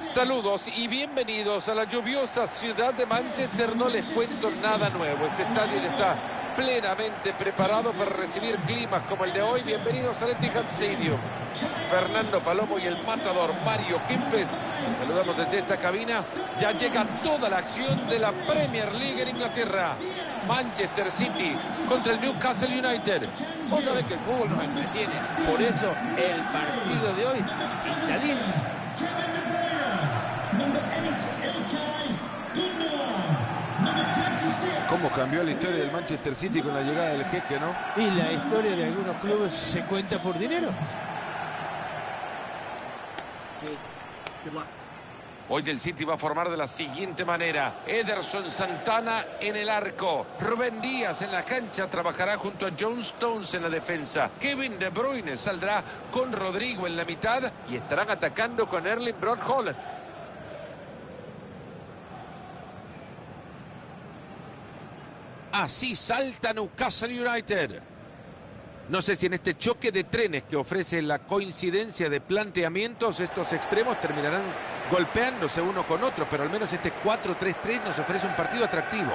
Saludos y bienvenidos a la lluviosa ciudad de Manchester. No les cuento nada nuevo. Este estadio está plenamente preparado para recibir climas como el de hoy. Bienvenidos al Etihad Stadium. Fernando Palomo y el matador Mario Kempes. Saludamos desde esta cabina. Ya llega toda la acción de la Premier League en Inglaterra. Manchester City contra el Newcastle United. Vos sabés que el fútbol nos entretiene. Por eso el partido de hoy. ¿Cómo cambió la historia del Manchester City con la llegada del jeque, no? Y la historia de algunos clubes se cuenta por dinero. Hoy el City va a formar de la siguiente manera. Ederson Santana en el arco. Rubén Díaz en la cancha trabajará junto a John Stones en la defensa. Kevin De Bruyne saldrá con Rodrigo en la mitad y estarán atacando con Erling Broad. Así salta Newcastle United. No sé si en este choque de trenes que ofrece la coincidencia de planteamientos, estos extremos terminarán golpeándose uno con otro, pero al menos este 4-3-3 nos ofrece un partido atractivo.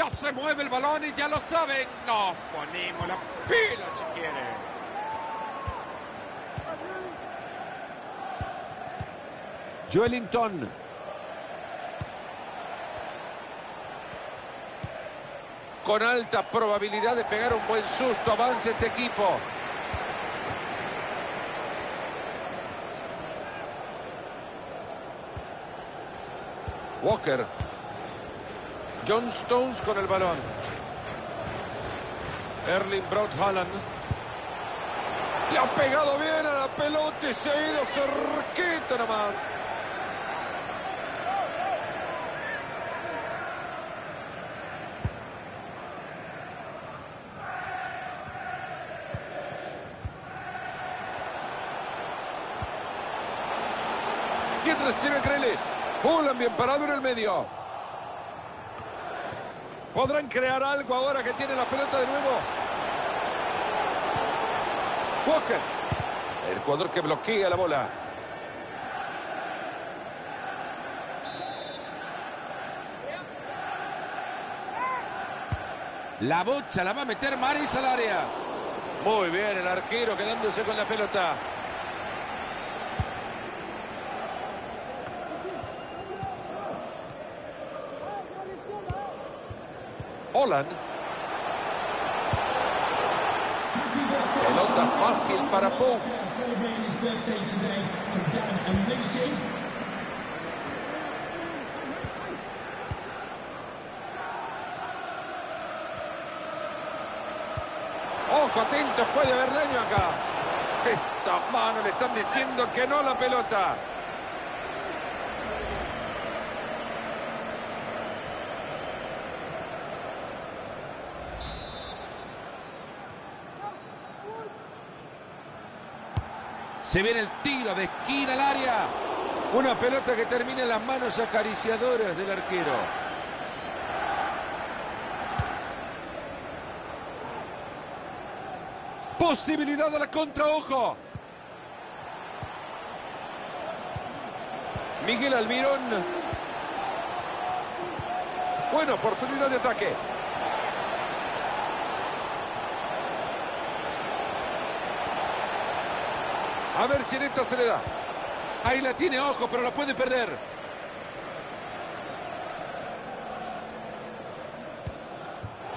Ya se mueve el balón y ya lo saben. Nos ponemos la pila si quieren. Joelinton. Con alta probabilidad de pegar un buen susto. Avanza este equipo. Walker. John Stones con el balón. Erling Braut Haaland. Le ha pegado bien a la pelota y se ha ido cerquita nomás. ¿Quién recibe Grealish? Haaland bien parado en el medio. ¿Podrán crear algo ahora que tiene la pelota de nuevo? Walker. El jugador que bloquea la bola. La bocha la va a meter Maris al área. Muy bien el arquero quedándose con la pelota. Holland. Pelota fácil para Lucy. Ojo, atento, puede haber daño acá. Esta mano le están diciendo que no la pelota. Se viene el tiro de esquina al área. Una pelota que termina en las manos acariciadoras del arquero. Posibilidad de la contra, ojo. Miguel Almirón. Buena oportunidad de ataque. A ver si en esta se le da. Ahí la tiene, ojo, pero la puede perder.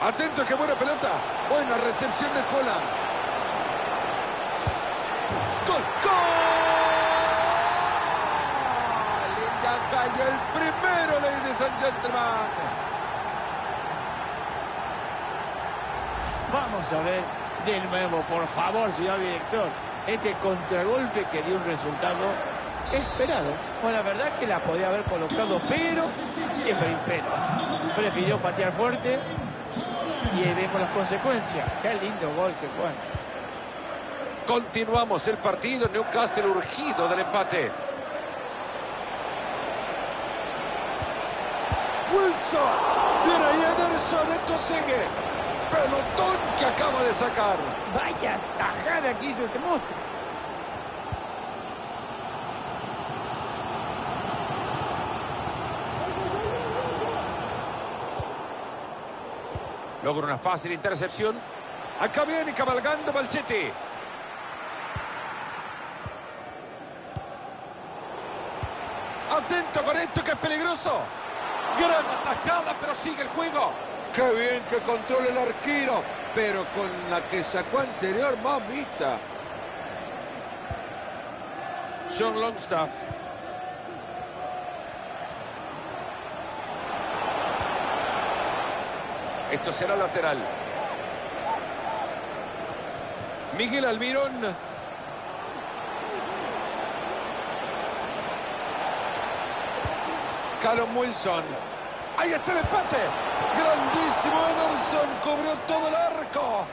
Atento, qué buena pelota. Buena recepción de Holland. ¡Gol! ¡Gol! Ya cayó el primero, ladies and gentlemen. vamos a ver de nuevo, por favor, señor director. Este contragolpe que dio un resultado esperado. Bueno, la verdad que la podía haber colocado, pero siempre impero. Prefirió patear fuerte y ahí vemos las consecuencias. Qué lindo gol que fue. Continuamos el partido. Newcastle urgido del empate. Wilson. Viene ahí Ederson. Esto sigue. Pelotón que acaba de sacar. Vaya tajada que hizo este monstruo. Logra una fácil intercepción. Acá viene cabalgando City. Atento con esto que es peligroso. Gran atajada, pero sigue el juego. Qué bien que controla el arquero, pero con la que sacó anterior, mamita. John Longstaff. Esto será lateral. Miguel Almirón. Callum Wilson. Ahí está el empate. Grandísimo Ederson. Cubrió todo el arco.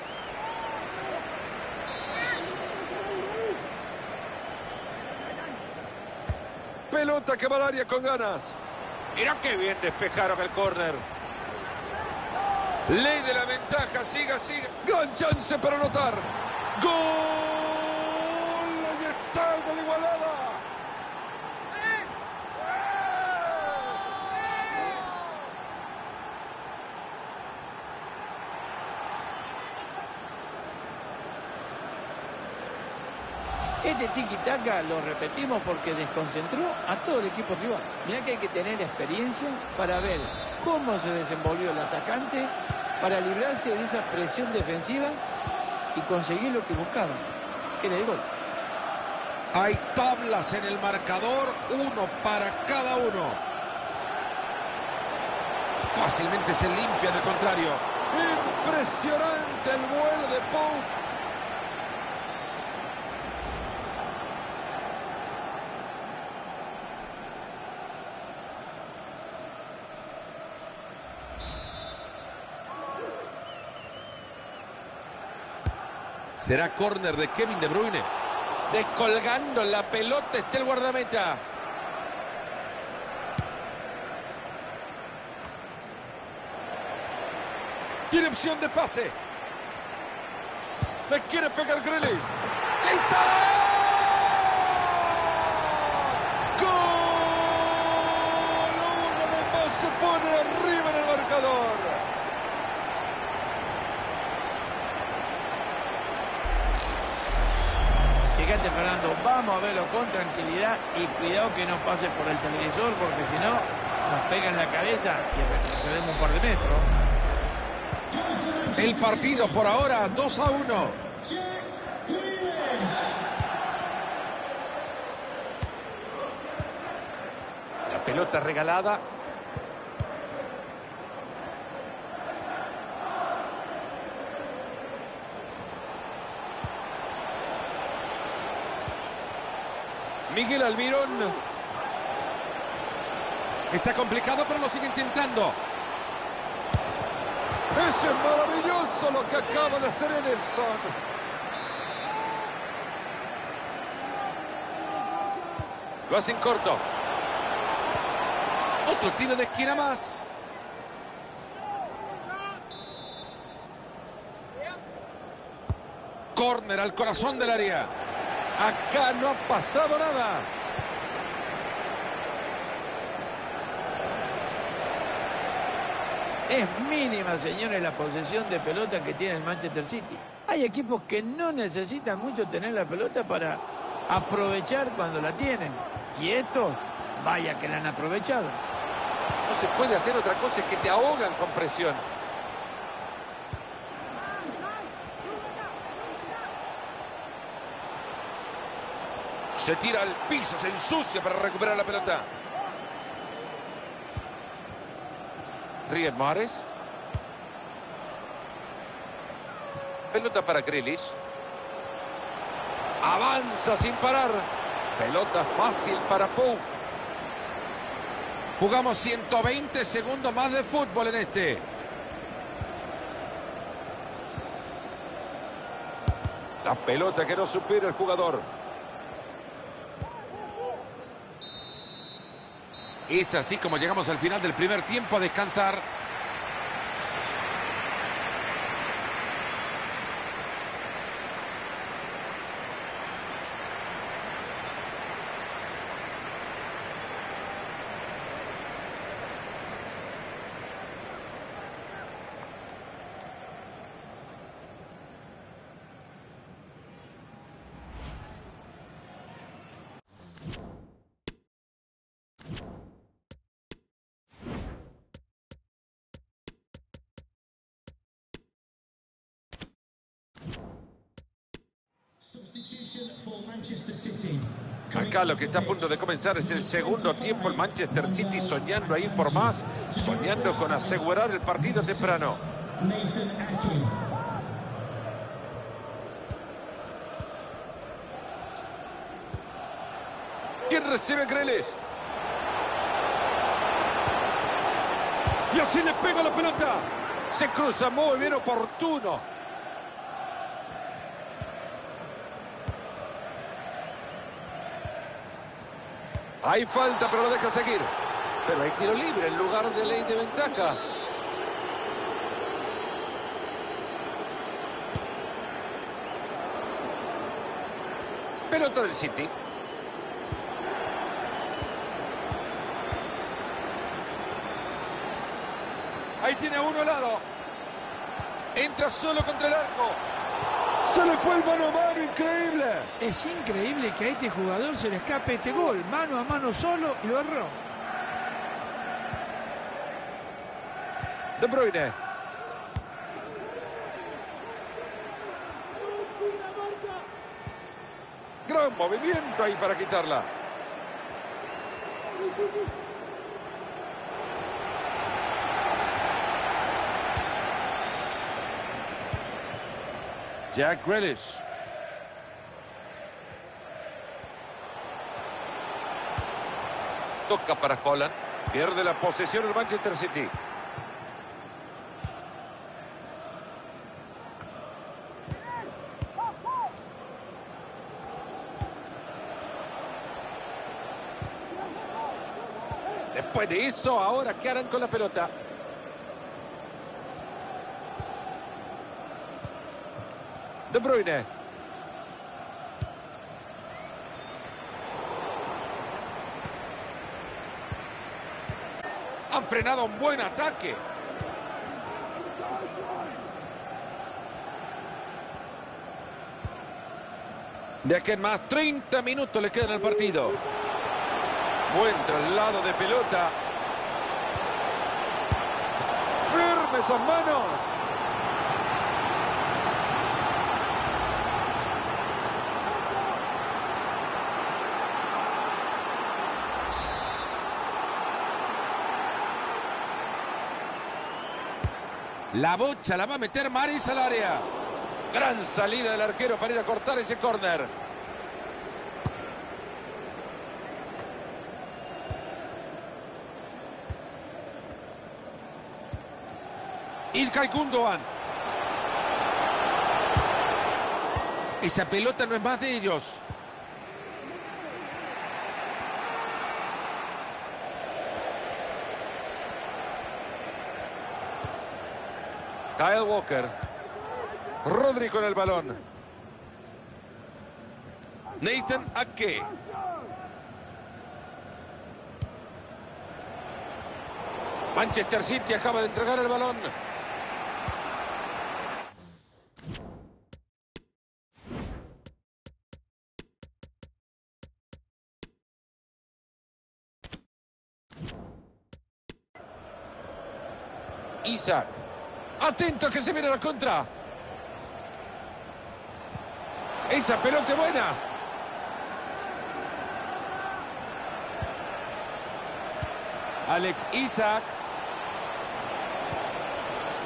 Pelota que va al área con ganas. Mira qué bien despejaron el córner. Ley de la ventaja, siga, siga. Gran chance para anotar. ¡Gol! Ahí está el de la igualada. Este tiki-taka lo repetimos porque desconcentró a todo el equipo rival. Mirá que hay que tener experiencia para ver cómo se desenvolvió el atacante para librarse de esa presión defensiva y conseguir lo que buscaba, que era el gol. Hay tablas en el marcador, uno para cada uno. Fácilmente se limpia del contrario. Impresionante el vuelo de Pope. Será córner de Kevin De Bruyne. Descolgando la pelota está el guardameta. Tiene opción de pase. Le quiere pegar Grealish. ¡Ahí está! ¡Gol! Uno de más se pone arriba en el marcador. Fíjate, Fernando, vamos a verlo con tranquilidad y cuidado que no pase por el televisor porque si no nos pega en la cabeza y retrocedemos un par de metros. El partido por ahora 2 a 1. La pelota regalada. Miguel Almirón. Está complicado, pero lo sigue intentando. Eso es maravilloso lo que acaba de hacer Ederson. Lo hacen corto. Otro tiro de esquina más. Córner al corazón del área. Acá no ha pasado nada. Es mínima, señores, la posesión de pelota que tiene el Manchester City. Hay equipos que no necesitan mucho tener la pelota para aprovechar cuando la tienen. Y estos, vaya que la han aprovechado. No se puede hacer otra cosa, es que te ahogan con presión. Se tira al piso, se ensucia para recuperar la pelota. Riyad Mahrez. Pelota para Grealish. Avanza sin parar. Pelota fácil para Pou. Jugamos 120 segundos más de fútbol en este. La pelota que no supera el jugador. Es así como llegamos al final del primer tiempo a descansar. Acá lo que está a punto de comenzar es el segundo tiempo. El Manchester City soñando ahí por más, soñando con asegurar el partido temprano. ¿Quién recibe Greles? Y así le pega la pelota. Se cruza muy bien oportuno. Hay falta, pero lo deja seguir. Pero hay tiro libre en lugar de ley de ventaja. Pelota del City. Ahí tiene uno al lado. Entra solo contra el arco. Se le fue el mano a mano, increíble. Es increíble que a este jugador se le escape este gol. Mano a mano solo y lo erró. De Bruyne. Gran movimiento ahí para quitarla. Jack Grealish. Toca para Holland. Pierde la posesión el Manchester City. Después de eso, ahora ¿qué harán con la pelota? De Bruyne. Han frenado un buen ataque. De aquí en más, 30 minutos le quedan al partido. Buen traslado de pelota. Firme esas manos. La bocha la va a meter Maris al área. Gran salida del arquero para ir a cortar ese córner. Ilkay Gundogan. Esa pelota no es más de ellos. Kyle Walker. Rodri con el balón. Nathan Ake. Manchester City acaba de entregar el balón. Atento que se viene la contra. Esa pelota buena. Alex Isaac.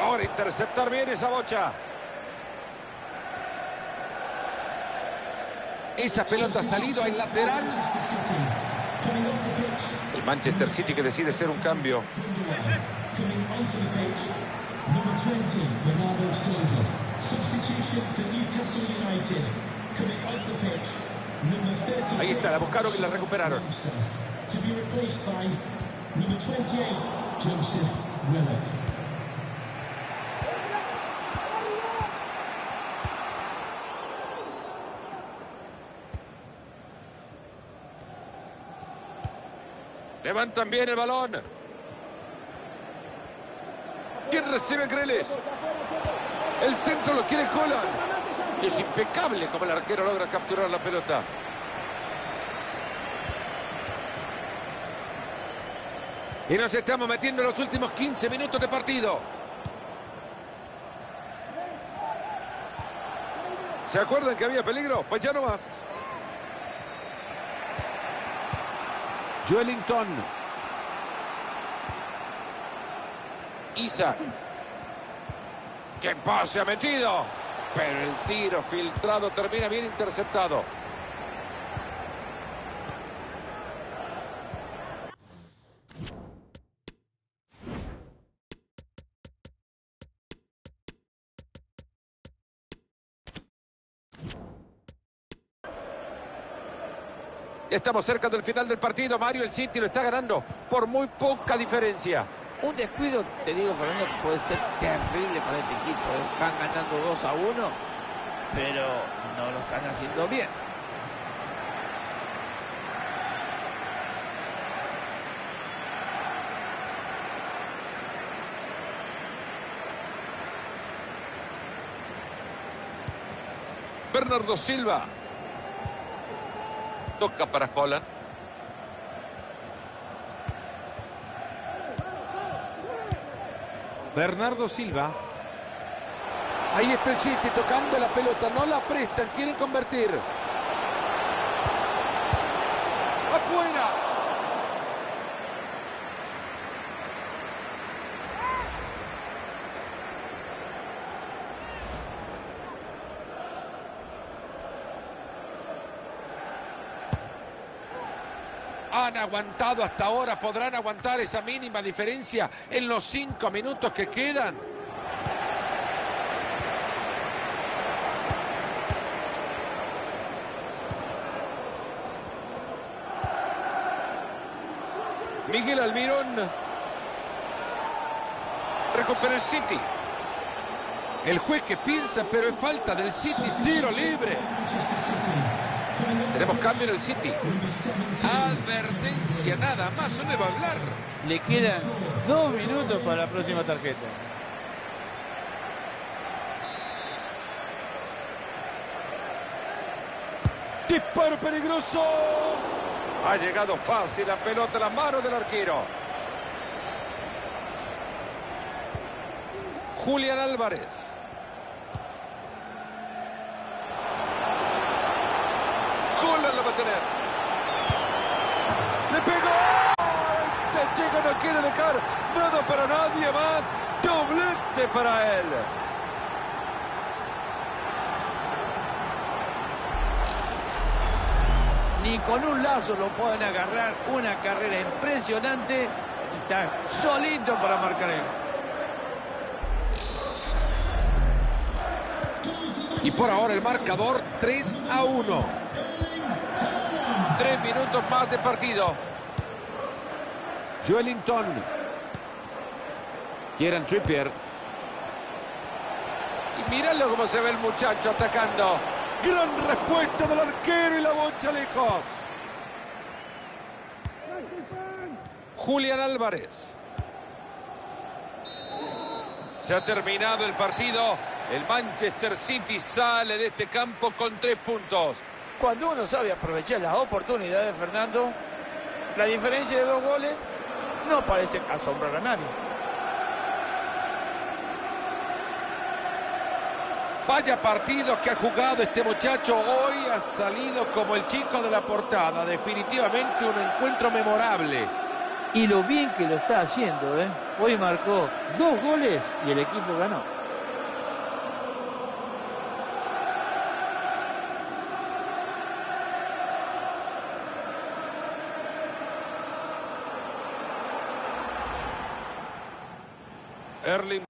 Ahora interceptar bien esa bocha. Esa pelota ha salido al lateral. El Manchester City que decide hacer un cambio. Number 20, Bernardo Silva. Substitution for Newcastle United. Coming off the pitch, number 36. Ahí está, la buscaron y la recuperaron. To be replaced by number 28, Joseph Willock. Levantan bien el balón. ¿Quién recibe Greles? El centro lo quiere Holland. Es impecable como el arquero logra capturar la pelota. Y nos estamos metiendo en los últimos 15 minutos de partido. ¿Se acuerdan que había peligro? Pues ya no más. Joelinton. Isa. ¡Qué pase ha metido! Pero el tiro filtrado termina bien interceptado. Estamos cerca del final del partido. Mario, el City lo está ganando por muy poca diferencia. Un descuido, te digo, Fernando, puede ser terrible para este equipo. ¿eh? Están ganando 2 a 1, pero no lo están haciendo bien. Bernardo Silva. Toca para Holland. Bernardo Silva. Ahí está el City tocando la pelota. No la prestan. Quieren convertir. Han aguantado hasta ahora. ¿Podrán aguantar esa mínima diferencia en los cinco minutos que quedan? Miguel Almirón. Recupera el City. El juez que piensa, pero es falta del City. Tiro libre. Tenemos cambio en el City. Advertencia, nada más. ¿Dónde va a hablar? Le quedan dos minutos para la próxima tarjeta. Disparo peligroso. Ha llegado fácil la pelota a las manos del arquero. Julián Álvarez. Chico no quiere dejar nada para nadie más. Doblete para él. Ni con un lazo lo pueden agarrar. Una carrera impresionante. Está solito para marcar él. Y por ahora el marcador 3 a 1. Tres minutos más de partido. Joelinton. Kieran Trippier. Y míralo cómo se ve el muchacho atacando. Gran respuesta del arquero y la bocha lejos. Julián Álvarez. Se ha terminado el partido. El Manchester City sale de este campo con tres puntos. Cuando uno sabe aprovechar las oportunidades, Fernando, la diferencia de dos goles no parece asombrar a nadie. Vaya partidos que ha jugado este muchacho. Hoy ha salido como el chico de la portada. Definitivamente un encuentro memorable. Y lo bien que lo está haciendo, ¿eh? Hoy marcó dos goles y el equipo ganó. Erling